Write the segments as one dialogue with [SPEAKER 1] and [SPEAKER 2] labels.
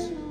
[SPEAKER 1] us.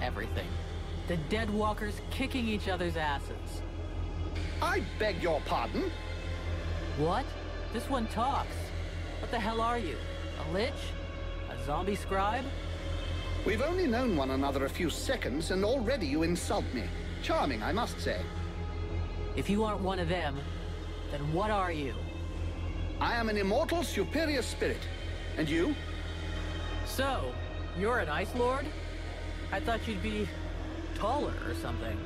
[SPEAKER 1] Now I've seen everything. The dead walkers kicking each other's asses.
[SPEAKER 2] I beg your pardon?
[SPEAKER 1] What? This one talks. What the hell are you? A lich? A zombie scribe?
[SPEAKER 2] We've only known one another a few seconds, and already you insult me. Charming, I must say.
[SPEAKER 1] If you aren't one of them, then what are you?
[SPEAKER 2] I am an immortal superior spirit. And you?
[SPEAKER 1] So, you're an Ice Lord? I thought you'd be taller or something.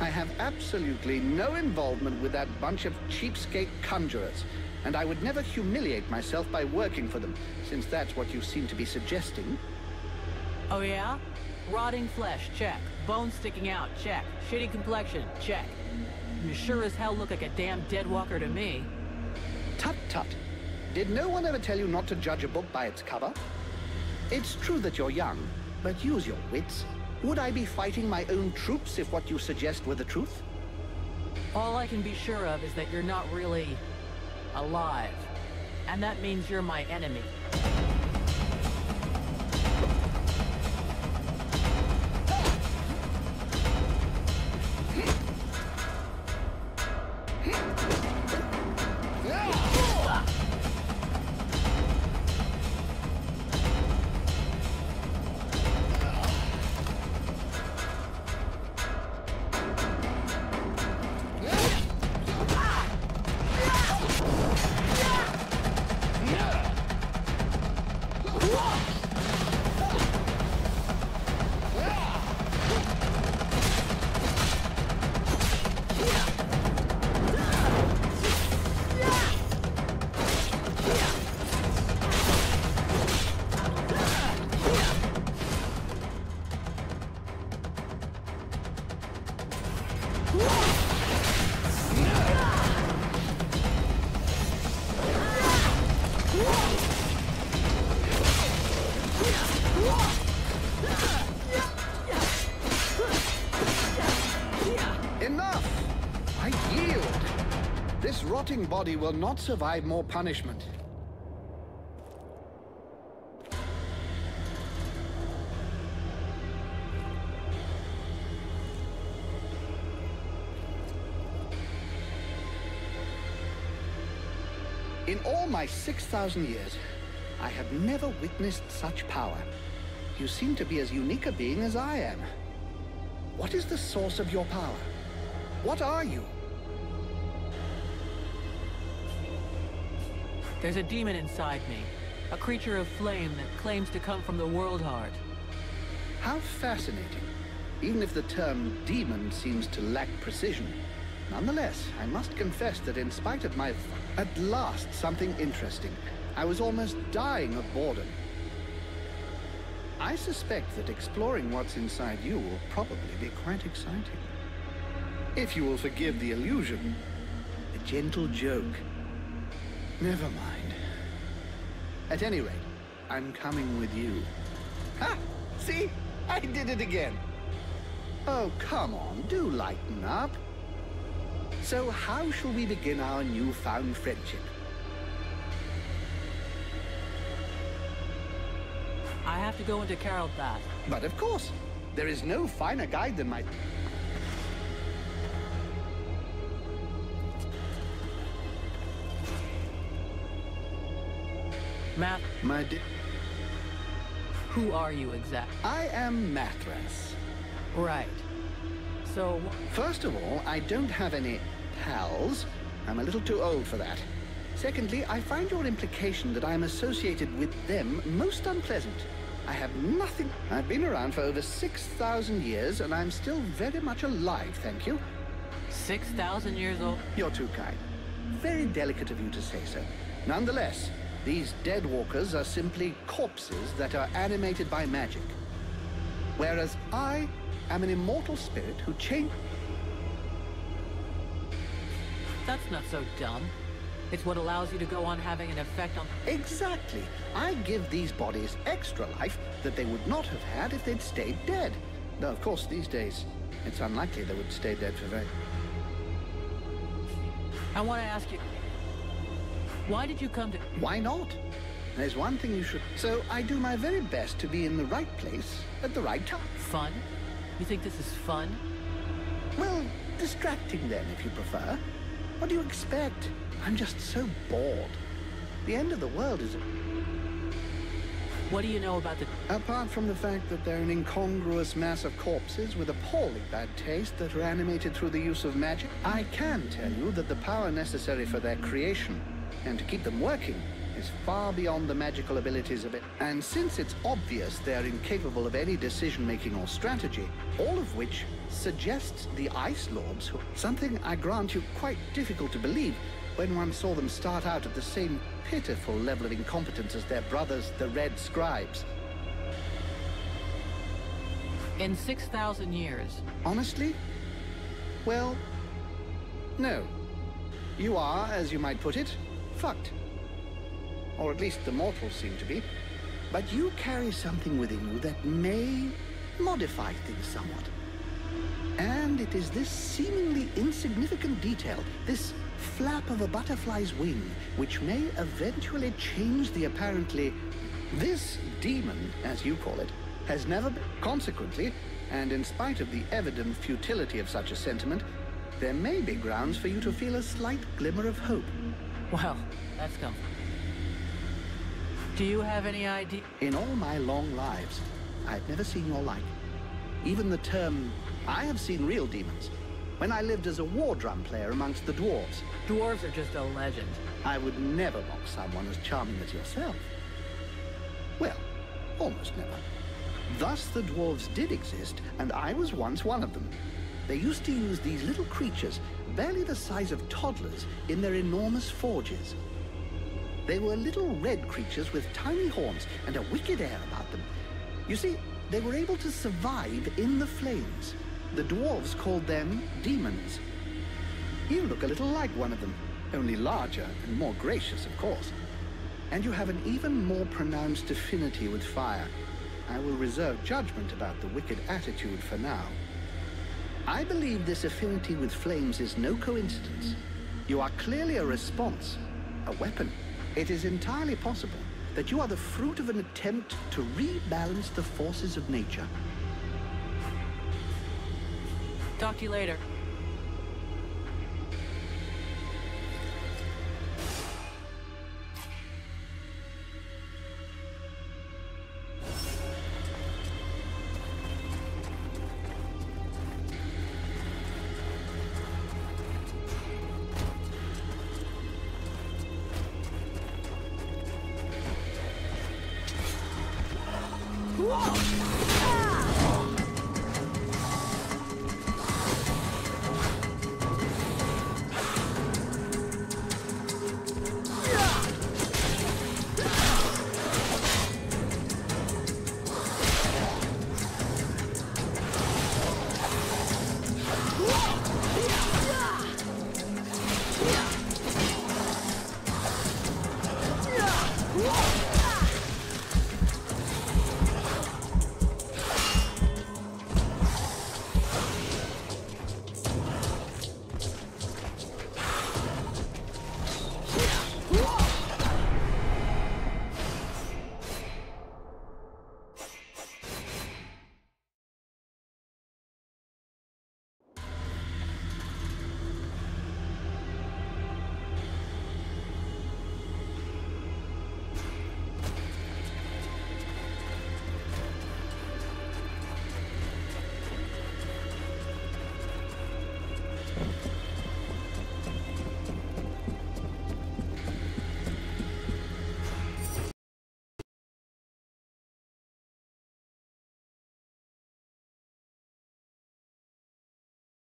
[SPEAKER 2] I have absolutely no involvement with that bunch of cheapskate conjurers, and I would never humiliate myself by working for them, since that's what you seem to be suggesting.
[SPEAKER 1] Oh yeah? Rotting flesh, check. Bones sticking out, check. Shitty complexion, check. You sure as hell look like a damn deadwalker to me.
[SPEAKER 2] Tut tut. Did no one ever tell you not to judge a book by its cover? It's true that you're young, but use your wits. Would I be fighting my own troops if what you suggest were the truth?
[SPEAKER 1] All I can be sure of is that you're not really... alive. And that means you're my enemy.
[SPEAKER 2] Rotting body will not survive more punishment. In all my 6,000 years, I have never witnessed such power. You seem to be as unique a being as I am. What is the source of your power? What are you?
[SPEAKER 1] There's a demon inside me. A creature of flame that claims to come from the World Heart.
[SPEAKER 2] How fascinating. Even if the term demon seems to lack precision. Nonetheless, I must confess that in spite of my... At last, something interesting. I was almost dying of boredom. I suspect that exploring what's inside you will probably be quite exciting. If you will forgive the illusion, a gentle joke. Never mind. At any rate, I'm coming with you. Ha! See? I did it again. Oh, come on, do lighten up. So how shall we begin our newfound friendship?
[SPEAKER 1] I have to go into Carolthath.
[SPEAKER 2] But of course, there is no finer guide than my...
[SPEAKER 1] Matt,
[SPEAKER 2] My di-
[SPEAKER 1] who are you exactly?
[SPEAKER 2] I am Mathras.
[SPEAKER 1] Right. So,
[SPEAKER 2] First of all, I don't have any pals. I'm a little too old for that. Secondly, I find your implication that I'm associated with them most unpleasant. I have nothing. I've been around for over 6,000 years, and I'm still very much alive, thank you.
[SPEAKER 1] 6,000 years old?
[SPEAKER 2] You're too kind. Very delicate of you to say so. Nonetheless, these dead walkers are simply corpses that are animated by magic. Whereas I am an immortal spirit who change...
[SPEAKER 1] That's not so dumb. It's what allows you to go on having an effect on...
[SPEAKER 2] Exactly. I give these bodies extra life that they would not have had if they'd stayed dead. Though, of course, these days, it's unlikely they would stay dead for very...
[SPEAKER 1] I want to ask you... Why did you come to...
[SPEAKER 2] Why not? There's one thing you should... So I do my very best to be in the right place at the right time.
[SPEAKER 1] Fun? You think this is fun?
[SPEAKER 2] Well, distracting then, if you prefer. What do you expect? I'm just so bored. The end of the world is... It?
[SPEAKER 1] What do you know about the...
[SPEAKER 2] Apart from the fact that they're an incongruous mass of corpses with appalling bad taste that are animated through the use of magic, I can tell you that the power necessary for their creation, and to keep them working, is far beyond the magical abilities of it. And since it's obvious they're incapable of any decision-making or strategy, all of which suggests the Ice Lords, something I grant you quite difficult to believe when one saw them start out at the same pitiful level of incompetence as their brothers, the Red Scribes.
[SPEAKER 1] In 6,000 years.
[SPEAKER 2] Honestly? Well, no. You are, as you might put it, fucked or at least the mortals seem to be. But you carry something within you that may modify things somewhat. And it is this seemingly insignificant detail, this flap of a butterfly's wing, which may eventually change the apparently... This demon, as you call it, has never been... Consequently, and in spite of the evident futility of such a sentiment, there may be grounds for you to feel a slight glimmer of hope.
[SPEAKER 1] Well, that's comforting. Do you have any idea?
[SPEAKER 2] In all my long lives, I've never seen your like. Even the term, I have seen real demons. When I lived as a war drum player amongst the dwarves.
[SPEAKER 1] Dwarves are just a legend.
[SPEAKER 2] I would never mock someone as charming as yourself. Well, almost never. Thus the dwarves did exist, and I was once one of them. They used to use these little creatures, barely the size of toddlers, in their enormous forges. They were little red creatures with tiny horns and a wicked air about them. You see, they were able to survive in the flames. The dwarves called them demons. You look a little like one of them, only larger and more gracious, of course. And you have an even more pronounced affinity with fire. I will reserve judgment about the wicked attitude for now. I believe this affinity with flames is no coincidence. You are clearly a response, a weapon. It is entirely possible that you are the fruit of an attempt to rebalance the forces of nature.
[SPEAKER 1] Talk to you later. Whoa!